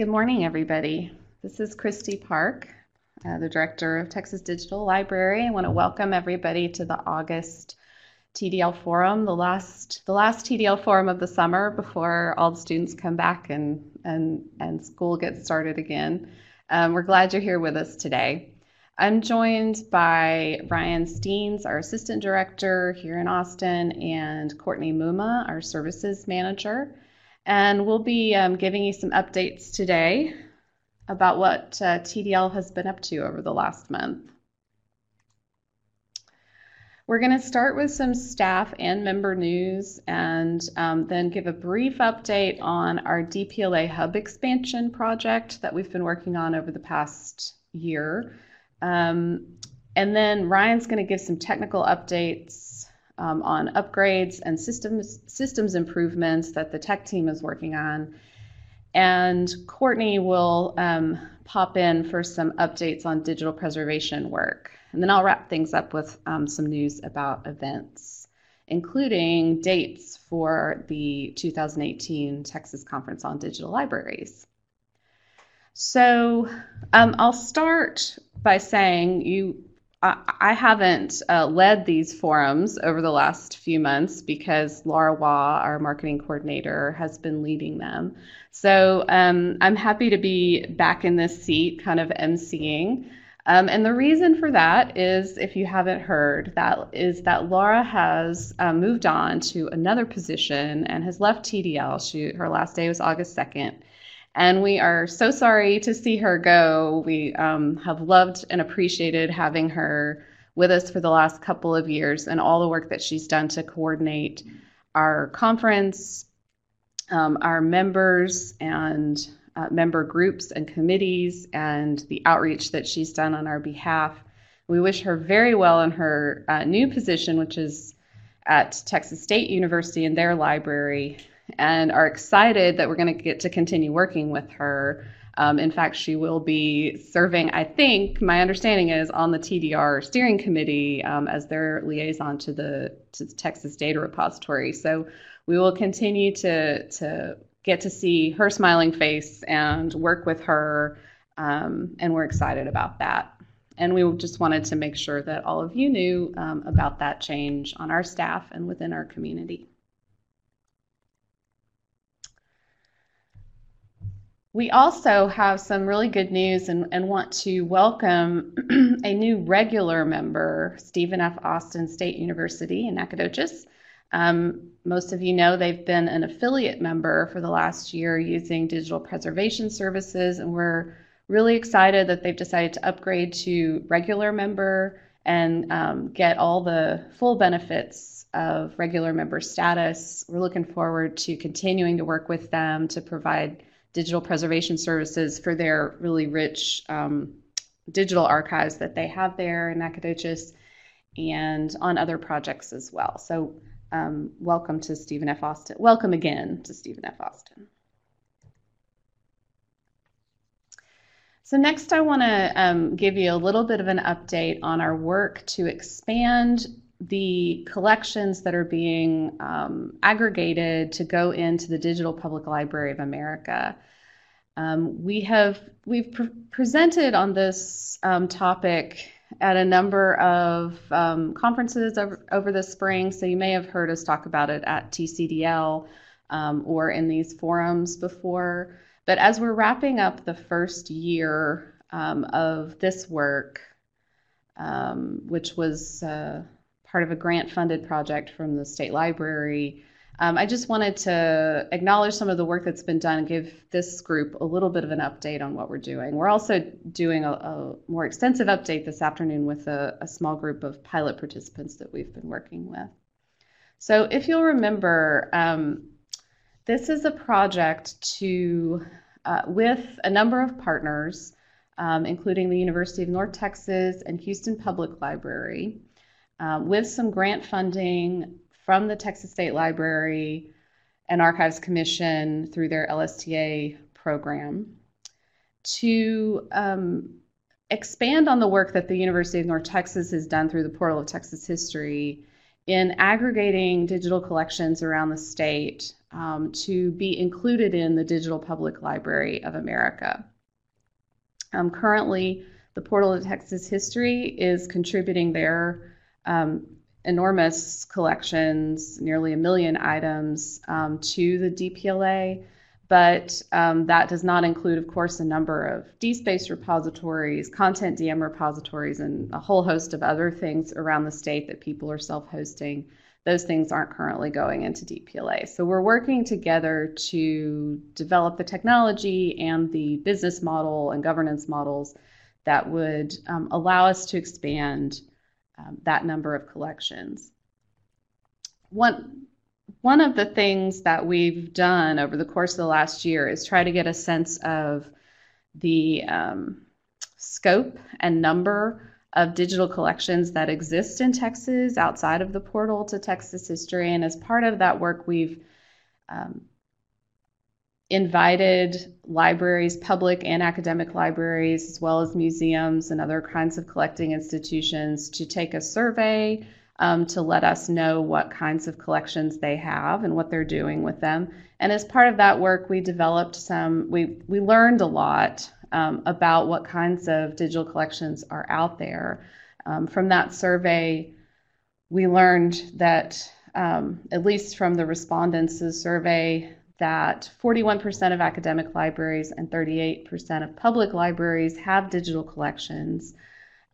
Good morning, everybody. This is Kristi Park, uh, the Director of Texas Digital Library. I want to welcome everybody to the August TDL Forum, the last the last TDL Forum of the summer before all the students come back and and and school gets started again. Um, we're glad you're here with us today. I'm joined by Ryan Steans, our Assistant Director here in Austin, and Courtney Mumma, our Services Manager. And we'll be um, giving you some updates today about what uh, TDL has been up to over the last month. We're going to start with some staff and member news and um, then give a brief update on our DPLA hub expansion project that we've been working on over the past year. Um, and then Ryan's going to give some technical updates um, on upgrades and systems systems improvements that the tech team is working on. And Courtney will um, pop in for some updates on digital preservation work. And then I'll wrap things up with um, some news about events, including dates for the 2018 Texas Conference on Digital Libraries. So um, I'll start by saying you I, haven't uh, led these forums over the last few months because Laura Waugh, our marketing coordinator, has been leading them. So um, I'm happy to be back in this seat, kind of emceeing. Um, and the reason for that is, if you haven't heard, that is that Laura has um, moved on to another position and has left TDL. She her last day was August 2nd, and we are so sorry to see her go. We um, have loved and appreciated having her with us for the last couple of years and all the work that she's done to coordinate our conference, um, our members, and uh, member groups and committees and the outreach that she's done on our behalf. We wish her very well in her uh, new position, which is at Texas State University in their library, and are excited that we're going to get to continue working with her. Um, in fact, she will be serving, I think, my understanding is, on the TDR steering committee um, as their liaison to the, to the Texas Data Repository. So we will continue to, to get to see her smiling face and work with her. Um, and we're excited about that. And we just wanted to make sure that all of you knew um, about that change on our staff and within our community. We also have some really good news and, and want to welcome a new regular member, Stephen F. Austin State University in Nacogdoches. Um, most of you know they've been an affiliate member for the last year using digital preservation services, and we're really excited that they've decided to upgrade to regular member and um, get all the full benefits of regular member status. We're looking forward to continuing to work with them to provide digital preservation services for their really rich um, digital archives that they have there in Nacogdoches and on other projects as well. So um, welcome to Stephen F. Austin. Welcome again to Stephen F. Austin. So next I want to um, give you a little bit of an update on our work to expand the collections that are being um, aggregated to go into the Digital Public Library of America. Um, we have we've pre presented on this um, topic at a number of um, conferences over, over the spring. So you may have heard us talk about it at TCDL um, or in these forums before. But as we're wrapping up the first year um, of this work, which was uh, part of a grant funded project from the state library, um, I just wanted to acknowledge some of the work that's been done and give this group a little bit of an update on what we're doing. We're also doing a, a more extensive update this afternoon with a, a, small group of pilot participants that we've been working with. So if you'll remember, um, this is a project to, uh, with a number of partners, um, including the University of North Texas and Houston Public Library, uh, with some grant funding from the Texas State Library and Archives Commission through their LSTA program to um, expand on the work that the University of North Texas has done through the Portal of Texas History in aggregating digital collections around the state um, to be included in the Digital Public Library of America. Um, currently, the Portal of Texas History is contributing their um, enormous collections, nearly a million items, um, to the DPLA. But um, that does not include, of course, a number of DSpace repositories, content DM repositories, and a whole host of other things around the state that people are self hosting. Those things aren't currently going into DPLA. So we're working together to develop the technology and the business model and governance models that would um, allow us to expand um, that number of collections. One, one of the things that we've done over the course of the last year is try to get a sense of the um, scope and number of digital collections that exist in Texas outside of the portal to Texas history. And as part of that work, we've um, invited libraries, public and academic libraries, as well as museums and other kinds of collecting institutions, to take a survey um, to let us know what kinds of collections they have and what they're doing with them. And as part of that work, we developed some, we, we learned a lot um, about what kinds of digital collections are out there. Um, from that survey, we learned that, um, at least from the respondents' survey, that 41% of academic libraries and 38% of public libraries have digital collections.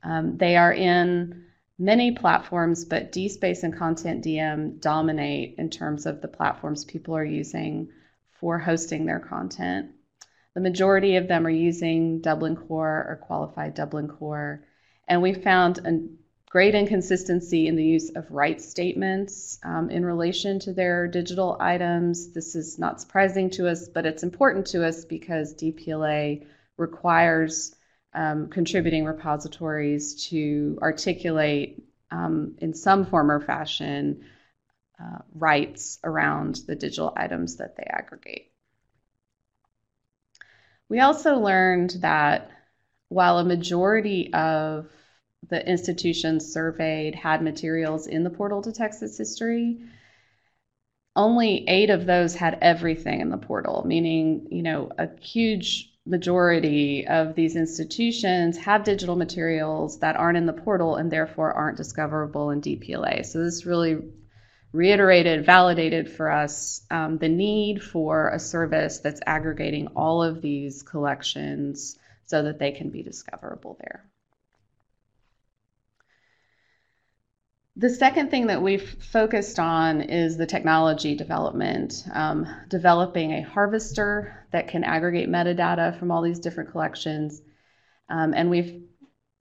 Um, they are in many platforms, but DSpace and Content DM dominate in terms of the platforms people are using for hosting their content. The majority of them are using Dublin Core or qualified Dublin Core. And we found a great inconsistency in the use of rights statements um, in relation to their digital items. This is not surprising to us, but it's important to us because DPLA requires um, contributing repositories to articulate um, in some form or fashion uh, rights around the digital items that they aggregate. We also learned that while a majority of the institutions surveyed had materials in the portal to Texas history. Only eight of those had everything in the portal, meaning, you know, a huge majority of these institutions have digital materials that aren't in the portal and therefore aren't discoverable in DPLA. So this really reiterated, validated for us um, the need for a service that's aggregating all of these collections so that they can be discoverable there. The second thing that we've focused on is the technology development, um, developing a harvester that can aggregate metadata from all these different collections. Um, and we've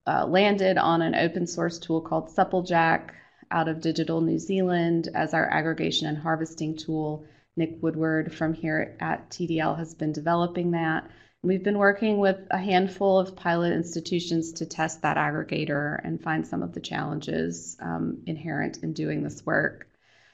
uh, landed on an open source tool called Supplejack out of Digital New Zealand as our aggregation and harvesting tool. Nick Woodward from here at TDL has been developing that. We've been working with a handful of pilot institutions to test that aggregator and find some of the challenges um, inherent in doing this work.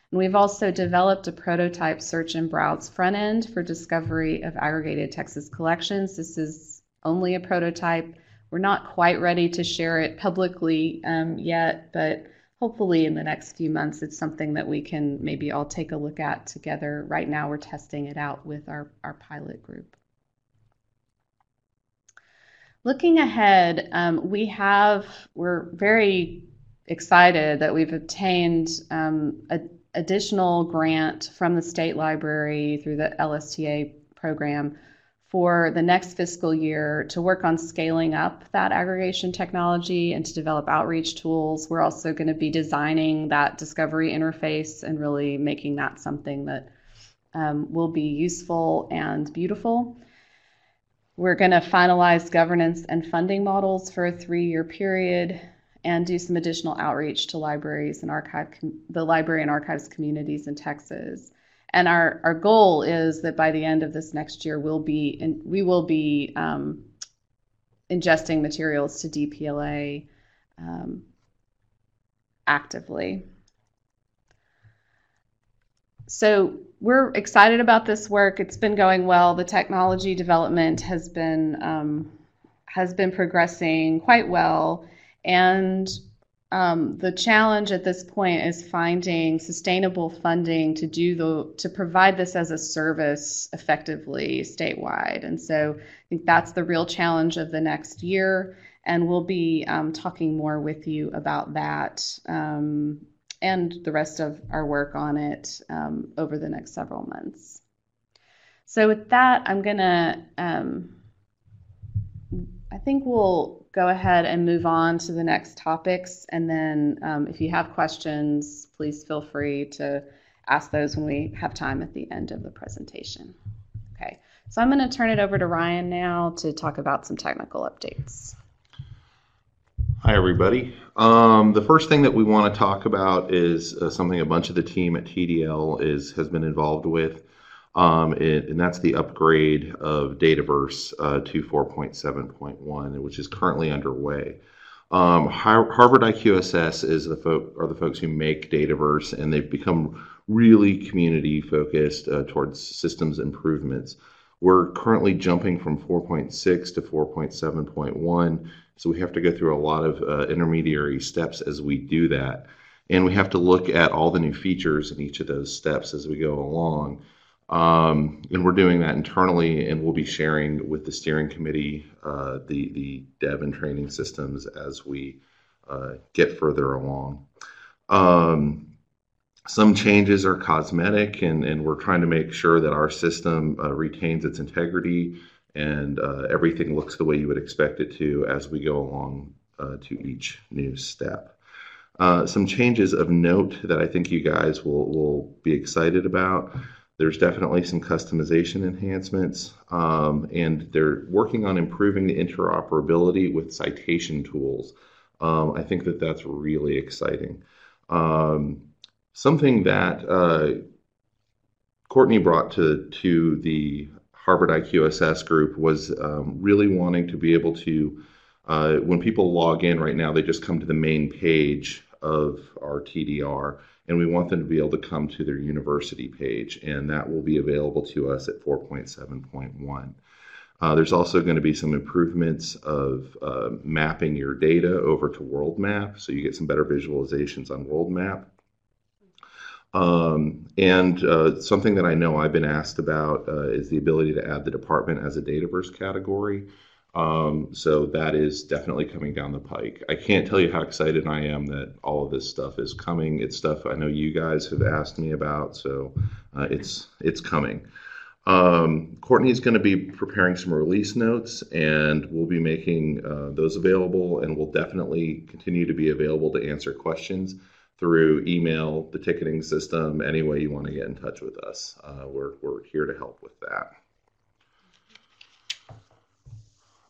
And we've also developed a prototype search and browse front end for discovery of aggregated Texas collections. This is only a prototype. We're not quite ready to share it publicly um, yet, but hopefully in the next few months it's something that we can maybe all take a look at together. Right now we're testing it out with our, our pilot group. Looking ahead, um, we have, we're very excited that we've obtained um, a additional grant from the state library through the LSTA program for the next fiscal year to work on scaling up that aggregation technology and to develop outreach tools. We're also going to be designing that discovery interface and really making that something that um, will be useful and beautiful. We're going to finalize governance and funding models for a three-year period and do some additional outreach to libraries and archive the library and archives communities in Texas. And our, our goal is that by the end of this next year, we'll be in, we will be um, ingesting materials to DPLA um, actively. So we're excited about this work. It's been going well. The technology development has been um, has been progressing quite well, and um, the challenge at this point is finding sustainable funding to do the to provide this as a service effectively statewide. And so I think that's the real challenge of the next year. And we'll be um, talking more with you about that um, and the rest of our work on it um, over the next several months. So with that, I'm gonna. Um, I think we'll go ahead and move on to the next topics. And then um, if you have questions, please feel free to ask those when we have time at the end of the presentation. Okay, so I'm going to turn it over to Ryan now to talk about some technical updates. Hi, everybody. Um, the first thing that we want to talk about is uh, something a bunch of the team at TDL is has been involved with. Um, it, and that's the upgrade of Dataverse uh, to 4.7.1, which is currently underway. Um, Harvard IQSS is the folk are the folks who make Dataverse, and they've become really community focused uh, towards systems improvements. We're currently jumping from 4.6 to 4.7.1, so we have to go through a lot of uh, intermediary steps as we do that, and we have to look at all the new features in each of those steps as we go along. Um, and we're doing that internally, and we'll be sharing with the steering committee uh, the the dev and training systems as we uh, get further along. Um, some changes are cosmetic, and, and we're trying to make sure that our system uh, retains its integrity and uh, everything looks the way you would expect it to as we go along uh, to each new step. Uh, some changes of note that I think you guys will, will be excited about. There's definitely some customization enhancements, um, and they're working on improving the interoperability with citation tools. Um, I think that that's really exciting. Um, something that uh, Courtney brought to to the Harvard IQSS group was um, really wanting to be able to, uh, when people log in right now, they just come to the main page of our TDR and we want them to be able to come to their university page, and that will be available to us at 4.7.1. Uh, there's also going to be some improvements of uh, mapping your data over to World Map, so you get some better visualizations on World Map. Um, and uh, something that I know I've been asked about uh, is the ability to add the department as a Dataverse category. Um, so that is definitely coming down the pike. I can't tell you how excited I am that all of this stuff is coming. It's stuff I know you guys have asked me about, so uh, it's it's coming. Um, Courtney is going to be preparing some release notes, and we'll be making uh, those available, and we'll definitely continue to be available to answer questions through email, the ticketing system, any way you want to get in touch with us. Uh, we're, we're here to help with that.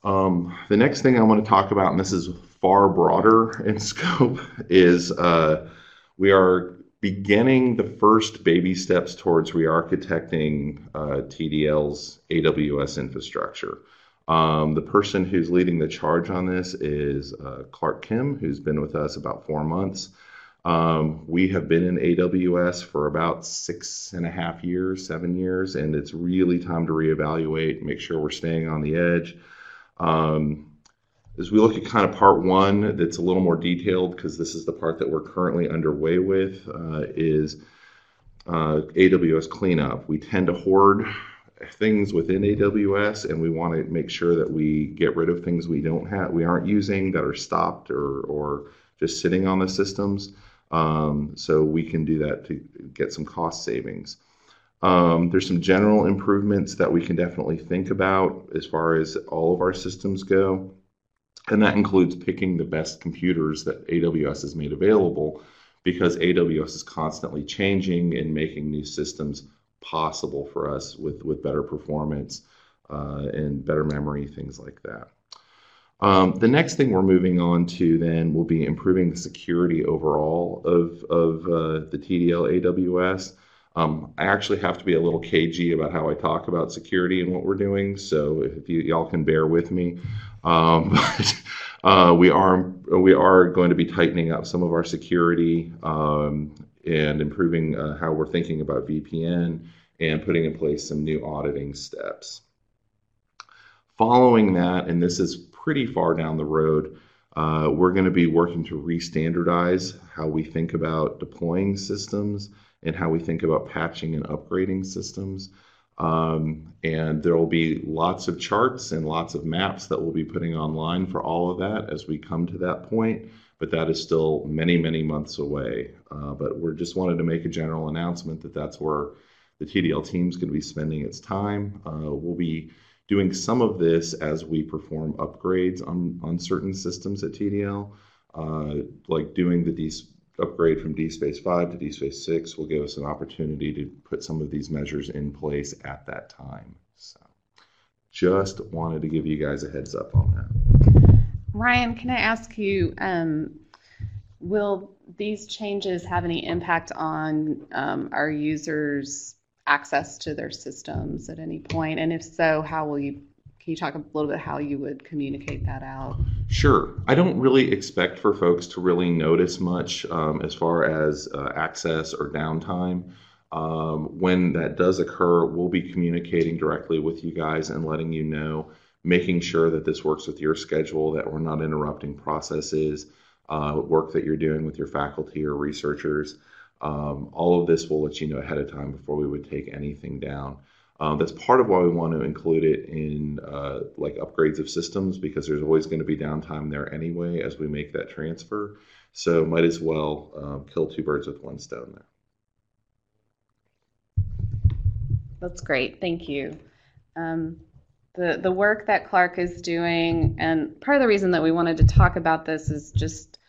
Um, the next thing I want to talk about, and this is far broader in scope, is uh, we are beginning the first baby steps towards re-architecting uh, TDL's AWS infrastructure. Um, the person who's leading the charge on this is uh, Clark Kim, who's been with us about four months. Um, we have been in AWS for about six and a half years, seven years, and it's really time to reevaluate, make sure we're staying on the edge. Um, as we look at kind of part one, that's a little more detailed because this is the part that we're currently underway with, uh, is uh, AWS cleanup. We tend to hoard things within AWS, and we want to make sure that we get rid of things we don't have, we aren't using that are stopped or or just sitting on the systems. Um, so we can do that to get some cost savings. Um, there's some general improvements that we can definitely think about as far as all of our systems go. And that includes picking the best computers that AWS has made available because AWS is constantly changing and making new systems possible for us with, with better performance uh, and better memory, things like that. Um, the next thing we're moving on to then will be improving the security overall of, of uh, the TDL AWS. Um, I actually have to be a little cagey about how I talk about security and what we're doing, so if you y'all can bear with me. Um, but uh, we are we are going to be tightening up some of our security um, and improving uh, how we're thinking about VPN and putting in place some new auditing steps. Following that, and this is pretty far down the road, Uh, we're going to be working to re-standardize how we think about deploying systems and how we think about patching and upgrading systems. Um, and there will be lots of charts and lots of maps that we'll be putting online for all of that as we come to that point. But that is still many, many months away. Uh, but we're just wanted to make a general announcement that that's where the TDL team is going to be spending its time. Uh, we'll be doing some of this as we perform upgrades on, on certain systems at TDL, uh, like doing the D upgrade from DSpace 5 to DSpace 6 will give us an opportunity to put some of these measures in place at that time. So just wanted to give you guys a heads up on that. Ryan, can I ask you, um, will these changes have any impact on um, our users' access to their systems at any point? And if so, how will you can you talk a little bit how you would communicate that out? Sure. I don't really expect for folks to really notice much um, as far as uh, access or downtime. Um, when that does occur, we'll be communicating directly with you guys and letting you know, making sure that this works with your schedule, that we're not interrupting processes, uh, work that you're doing with your faculty or researchers. Um, all of this will let you know ahead of time before we would take anything down. Um, that's part of why we want to include it in uh, like upgrades of systems because there's always going to be downtime there anyway as we make that transfer. So might as well um, kill two birds with one stone there. That's great. Thank you. Um, the the work that Clark is doing, and part of the reason that we wanted to talk about this is just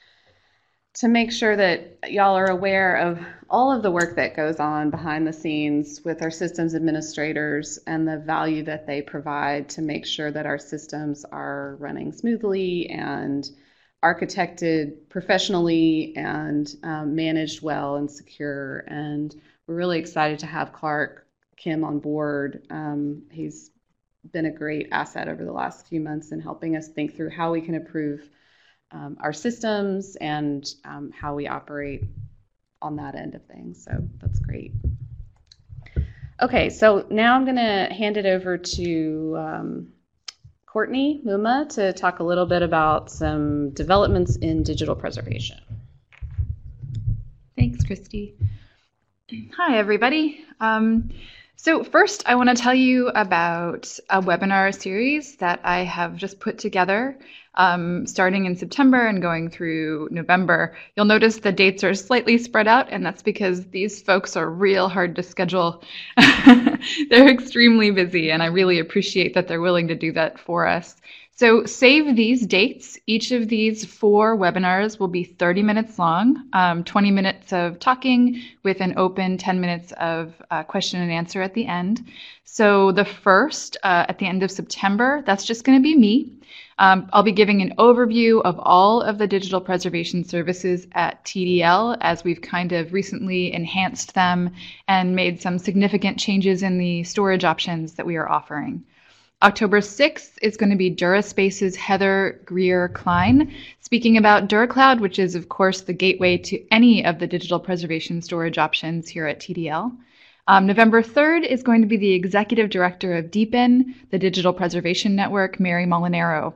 to make sure that y'all are aware of all of the work that goes on behind the scenes with our systems administrators and the value that they provide to make sure that our systems are running smoothly and architected professionally and um, managed well and secure. And we're really excited to have Clark Kim on board. Um, he's been a great asset over the last few months in helping us think through how we can improve um, our systems and um, how we operate on that end of things. So that's great. Okay, so now I'm going to hand it over to um, Courtney Mumma to talk a little bit about some developments in digital preservation. Thanks, Kristi. Hi, everybody. Um, so first, I want to tell you about a webinar series that I have just put together um, starting in September and going through November. You'll notice the dates are slightly spread out, and that's because these folks are real hard to schedule. they're extremely busy, and I really appreciate that they're willing to do that for us. So save these dates. Each of these four webinars will be 30 minutes long, um, 20 minutes of talking with an open 10 minutes of uh, question and answer at the end. So the first, uh, at the end of September, that's just going to be me. Um, I'll be giving an overview of all of the digital preservation services at TDL as we've kind of recently enhanced them and made some significant changes in the storage options that we are offering. October 6th is going to be DuraSpace's Heather Greer Klein speaking about DuraCloud, which is, of course, the gateway to any of the digital preservation storage options here at TDL. Um, November 3rd is going to be the executive director of Deepin, the Digital Preservation Network, Mary Molinaro.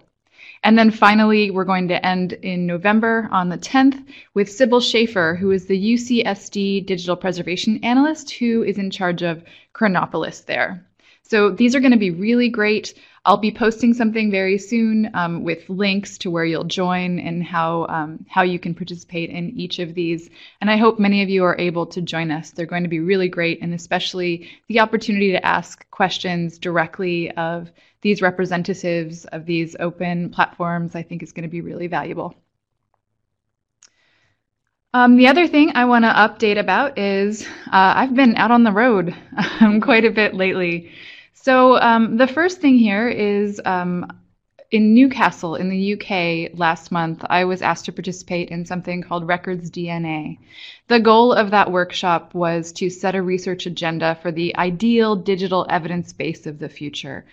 And then finally, we're going to end in November on the 10th with Sibyl Schaefer, who is the UCSD Digital Preservation Analyst, who is in charge of Chronopolis there. So these are going to be really great. I'll be posting something very soon um, with links to where you'll join and how um, how you can participate in each of these. And I hope many of you are able to join us. They're going to be really great, and especially the opportunity to ask questions directly of these representatives of these open platforms. I think is going to be really valuable. Um, the other thing I want to update about is uh, I've been out on the road quite a bit lately. So um, the first thing here is um, in Newcastle in the UK last month, I was asked to participate in something called Records DNA. The goal of that workshop was to set a research agenda for the ideal digital evidence base of the future.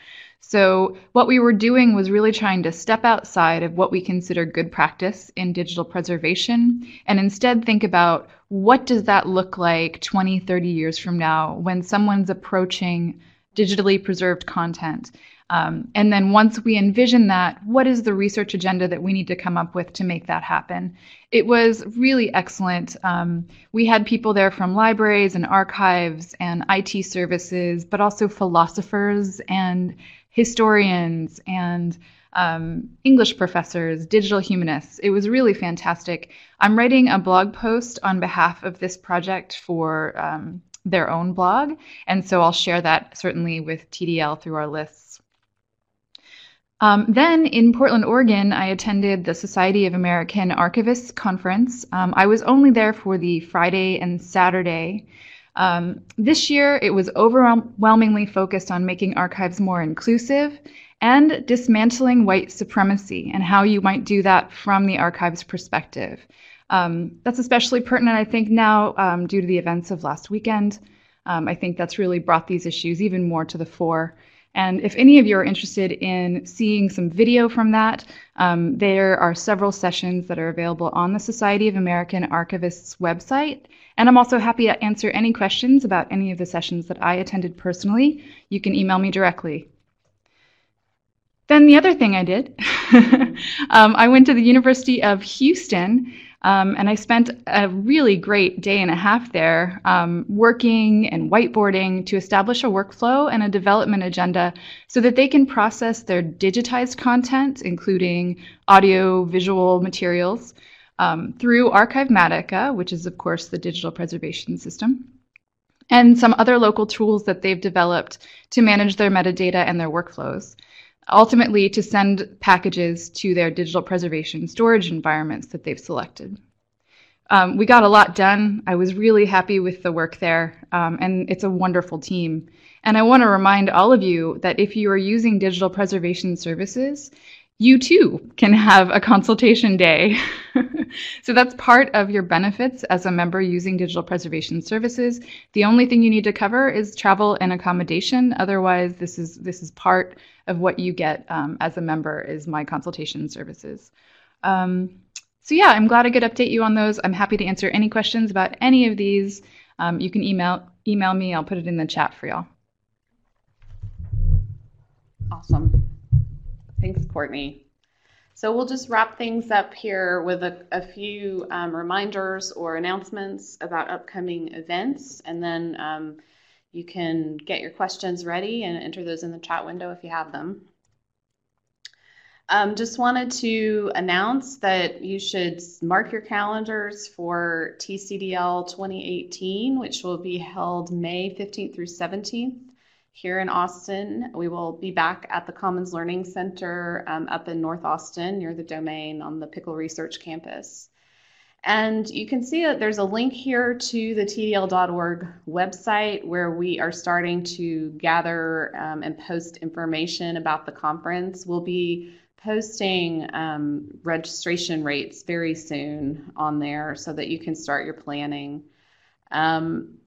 So, what we were doing was really trying to step outside of what we consider good practice in digital preservation and instead think about what does that look like 20, 30 years from now when someone's approaching digitally preserved content. Um, and then once we envision that, what is the research agenda that we need to come up with to make that happen? It was really excellent. Um, we had people there from libraries and archives and IT services, but also philosophers and historians and um, English professors, digital humanists. It was really fantastic. I'm writing a blog post on behalf of this project for um, their own blog, and so I'll share that certainly with TDL through our lists. Um, then in Portland, Oregon, I attended the Society of American Archivists conference. Um, I was only there for the Friday and Saturday. Um, this year, it was overwhelmingly focused on making archives more inclusive and dismantling white supremacy and how you might do that from the archives perspective. Um, that's especially pertinent, I think, now um, due to the events of last weekend. Um, I think that's really brought these issues even more to the fore. And if any of you are interested in seeing some video from that, um, there are several sessions that are available on the Society of American Archivists website. And I'm also happy to answer any questions about any of the sessions that I attended personally. You can email me directly. Then the other thing I did, um, I went to the University of Houston um, and I spent a really great day and a half there um, working and whiteboarding to establish a workflow and a development agenda so that they can process their digitized content, including audio, visual materials, um, through Archivematica, which is, of course, the digital preservation system, and some other local tools that they've developed to manage their metadata and their workflows ultimately to send packages to their digital preservation storage environments that they've selected. Um, we got a lot done. I was really happy with the work there, um, and it's a wonderful team. And I want to remind all of you that if you are using digital preservation services, you too can have a consultation day. so that's part of your benefits as a member using digital preservation services. The only thing you need to cover is travel and accommodation. Otherwise, this is this is part of what you get um, as a member is my consultation services. Um, so yeah, I'm glad I could update you on those. I'm happy to answer any questions about any of these. Um, you can email email me. I'll put it in the chat for y'all. Awesome. Thanks, Courtney. So we'll just wrap things up here with a, a few um, reminders or announcements about upcoming events, and then um, you can get your questions ready and enter those in the chat window if you have them. Um, just wanted to announce that you should mark your calendars for TCDL 2018, which will be held May 15th through 17th here in Austin. We will be back at the Commons Learning Center um, up in North Austin near the domain on the Pickle Research Campus. And you can see that there's a link here to the TDL.org website where we are starting to gather um, and post information about the conference. We'll be posting um, registration rates very soon on there so that you can start your planning. Um,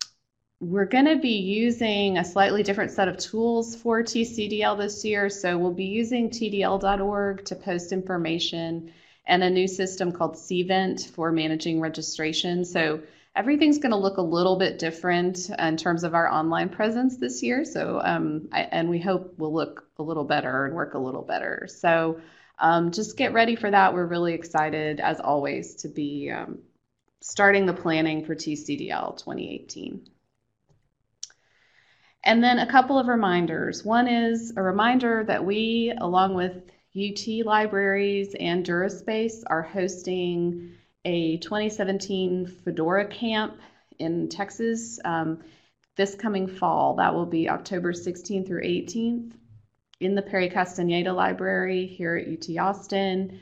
we're going to be using a slightly different set of tools for TCDL this year. So we'll be using TDL.org to post information and a new system called Cvent for managing registration. So everything's going to look a little bit different in terms of our online presence this year. So, um, I, and we hope will look a little better and work a little better. So um, just get ready for that. We're really excited, as always, to be um, starting the planning for TCDL 2018. And then a couple of reminders. One is a reminder that we, along with UT Libraries and DuraSpace, are hosting a 2017 Fedora Camp in Texas um, this coming fall. That will be October 16th through 18th in the Perry Castaneda Library here at UT Austin.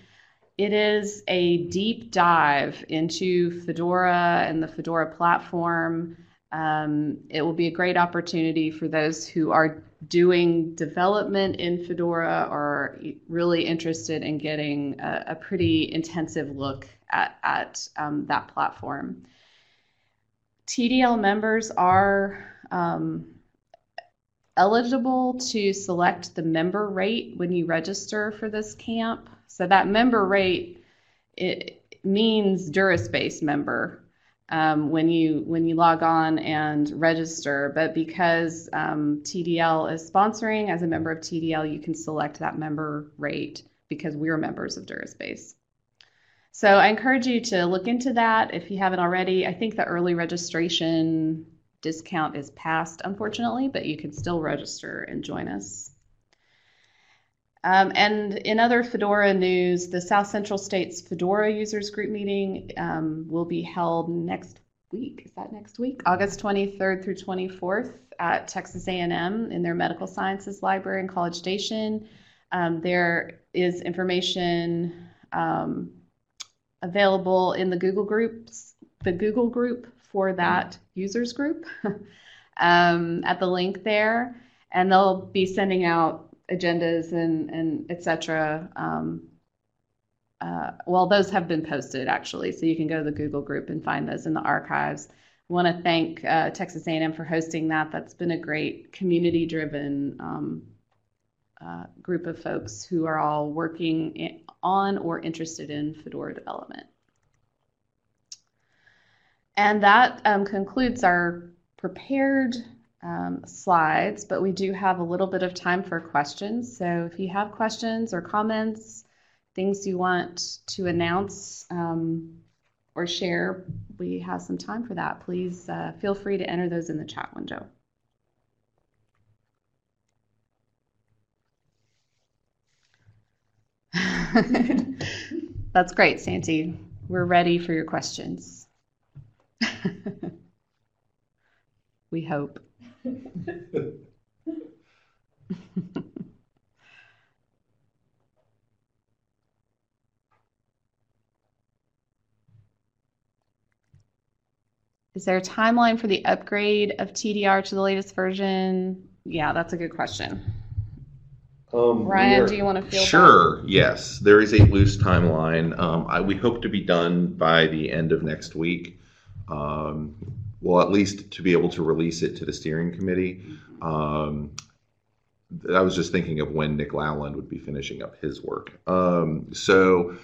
It is a deep dive into Fedora and the Fedora platform. Um, it will be a great opportunity for those who are doing development in Fedora or really interested in getting a, a pretty intensive look at, at um, that platform. TDL members are um, eligible to select the member rate when you register for this camp. So that member rate it means DuraSpace member. Um, when you when you log on and register. But because um, TDL is sponsoring, as a member of TDL, you can select that member rate because we're members of DuraSpace. So I encourage you to look into that if you haven't already. I think the early registration discount is passed, unfortunately, but you can still register and join us. Um, and in other Fedora news, the South Central States Fedora Users Group meeting um, will be held next week. Is that next week? August 23rd through 24th at Texas A&M in their Medical Sciences Library in College Station. Um, there is information um, available in the Google groups, the Google group for that users group um, at the link there, and they'll be sending out agendas and, and etc. Um, uh, well, those have been posted actually, so you can go to the Google group and find those in the archives. I want to thank uh, Texas A&M for hosting that. That's been a great community-driven um, uh, group of folks who are all working on or interested in Fedora development. And that um, concludes our prepared um, slides, but we do have a little bit of time for questions. So if you have questions or comments, things you want to announce um, or share, we have some time for that. Please uh, feel free to enter those in the chat window. That's great, Santi. We're ready for your questions. we hope. Is there a timeline for the upgrade of TDR to the latest version? Yeah, that's a good question. Um, Ryan, are- do you want to field that? Sure, yes. There is a loose timeline. Um, I, we hope to be done by the end of next week. Um, well, at least to be able to release it to the steering committee. Um, I was just thinking of when Nick Lowland would be finishing up his work. Um, so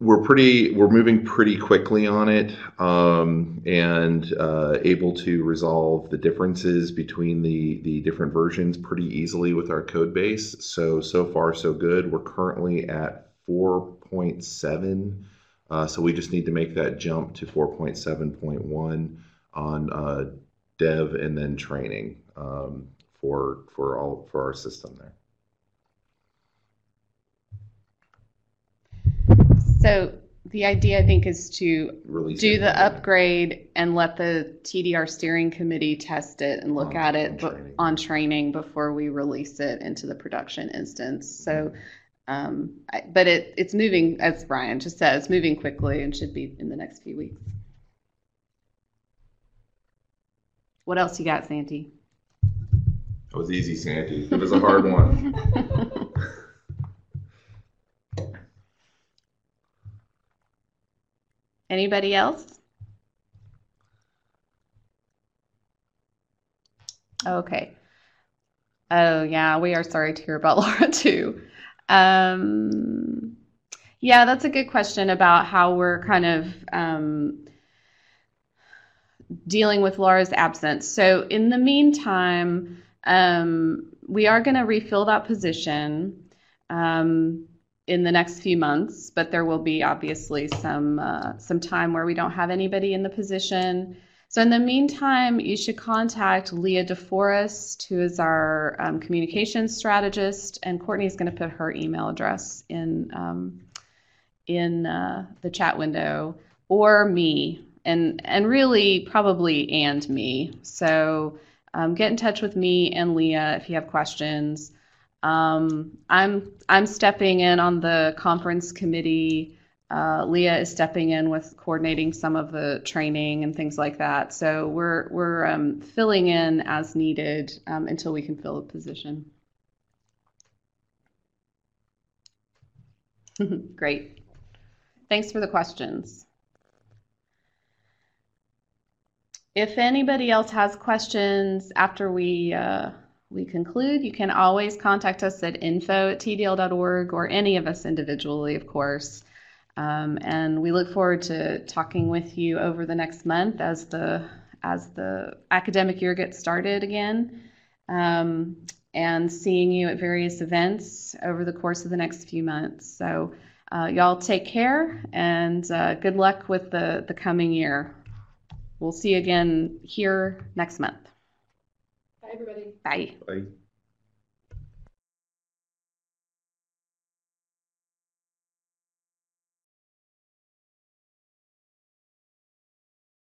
we're pretty, we're moving pretty quickly on it um, and uh, able to resolve the differences between the the different versions pretty easily with our code base. So so far so good. We're currently at 4.7. Uh, so we just need to make that jump to 4.7.1 on uh, dev and then training um, for for all for our system there. So the idea, I think, is to Release do the upgrade and let the TDR steering committee test it and look On- at it bu- training. on training before we release it into the production instance. So, um, I- but it, it's moving, as Brian just said, it's moving quickly and should be in the next few weeks. What else you got, Santi? That was easy, Sandy. It was a hard one. Anybody else? Okay. Oh, yeah, we are sorry to hear about Laura too. Um, yeah, that's a good question about how we're kind of um, dealing with Laura's absence. So, in the meantime, um, we are going to refill that position. Um, in the next few months, but there will be obviously some uh, some time where we don't have anybody in the position. So in the meantime, you should contact Leah DeForest, who is our um, communications strategist, and Courtney's going to put her email address in um, in uh, the chat window, or me, and and really probably and me. So um, get in touch with me and Leah if you have questions. Um, I'm I'm stepping in on the conference committee. Uh, Leah is stepping in with coordinating some of the training and things like that. So we're we're um, filling in as needed um, until we can fill a position. Great. Thanks for the questions. If anybody else has questions after we uh, we conclude, you can always contact us at info at tdl.org or any of us individually, of course. Um, and we look forward to talking with you over the next month as the as the academic year gets started again, um, and seeing you at various events over the course of the next few months. So, uh, y'all take care and uh, good luck with the the coming year. We'll see you again here next month. Bye, everybody. Bye. Bye.